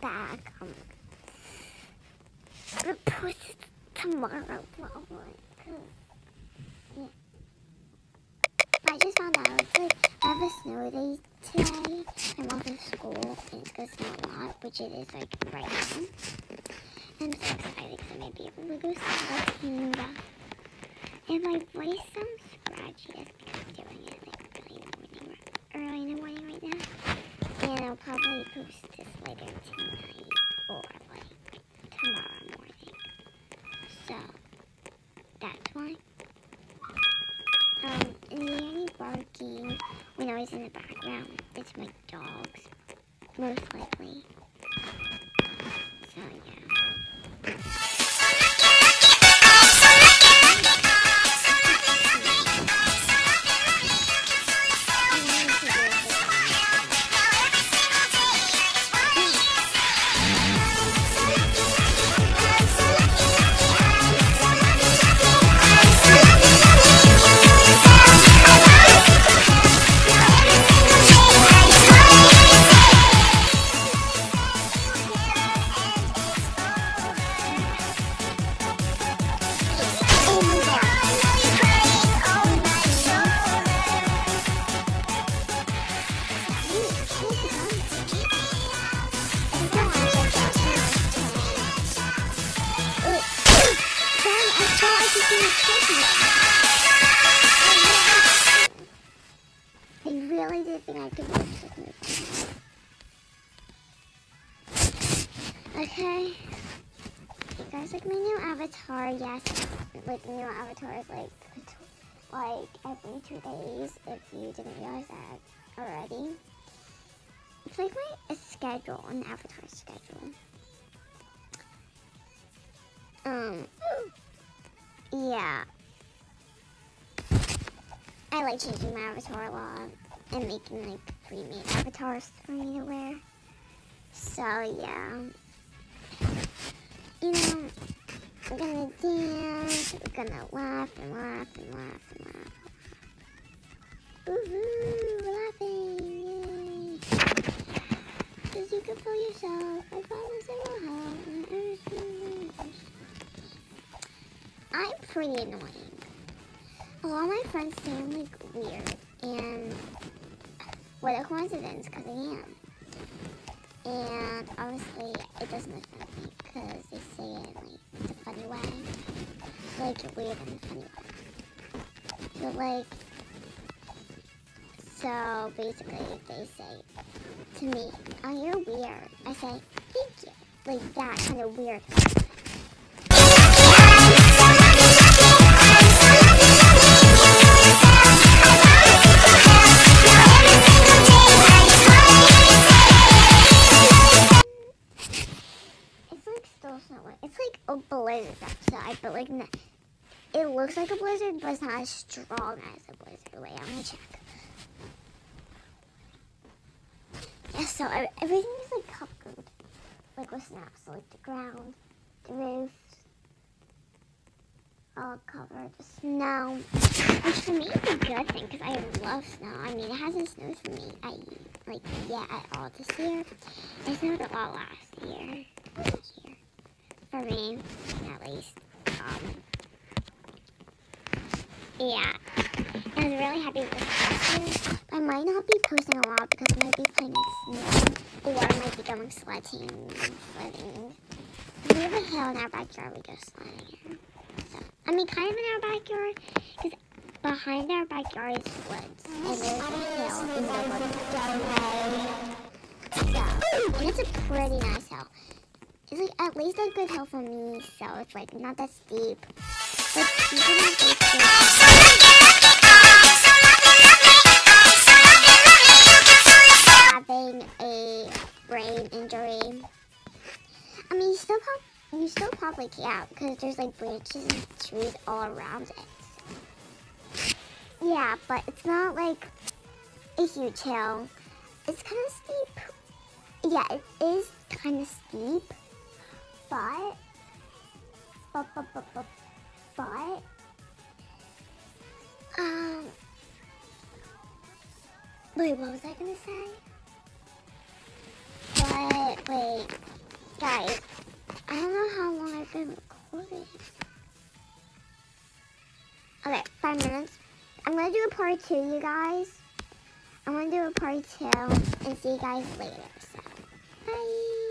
Back. Um, I'm gonna post it tomorrow, Yeah. I just found out it's like I have a snow day today. I'm off of school and it's gonna snow a lot, which it is like right now. I'm so excited because I might be able to go sledding. And my voice sounds scratchy just because I'm doing it like early in the morning, early in the morning right now. And I'll probably post this later tonight or like tomorrow morning. So that's why. Um, and the only barking when I was in the background, it's my dogs, most likely. Think I this movie. Okay. You guys like my new avatar? Yes. Like new avatar is like like every two days if you didn't realize that already. It's like my schedule, an avatar schedule. Um yeah. I like changing my avatar a lot and making like pre-made avatars for me to wear. So yeah. You know, we're gonna dance, we're gonna laugh and laugh and laugh and laugh. Woohoo, laughing, yay! Cause you can fool yourself, I promise I will help. I'm pretty annoying. A lot of my friends I'm like weird, and what a coincidence, because I am. And obviously, it doesn't offend me because they say it in like the funny way, like weird in a funny way. So like, so basically they say to me, "Oh, you're weird." I say, "Thank you," like that kind of weird. Blizzard outside, but like it looks like a blizzard, but it's not as strong as a blizzard. Wait, I'm gonna check. Yeah, so everything is like covered, like with snow. So like the ground, the roof, all covered with snow. Which for me is a good thing because I love snow. I mean, it hasn't snowed for me, I like yet at all this year. It snowed a lot last year. Last for me, at least. Um, yeah, I was really happy with this year. I might not be posting a lot because I might be playing in snow, or I might be going sledding, sledding. We have a hill in our backyard. We go sledding. So, I mean, kind of in our backyard, because behind our backyard is woods, and there's a hill in the So, and it's a pretty nice hill. It's like at least a good hill for me, so it's like not that steep. But having a brain injury. I mean, you still prob- you still probably can't because there's like branches and trees all around it. Yeah, but it's not like a huge hill. It's kind of steep. Yeah, it is kind of steep, but but but but but but um. Wait, what was I gonna say? But wait, guys, I don't know how long I've been recording. Okay, five minutes. I'm gonna do a part two, you guys. I'm gonna do a part two and see you guys later. So, bye.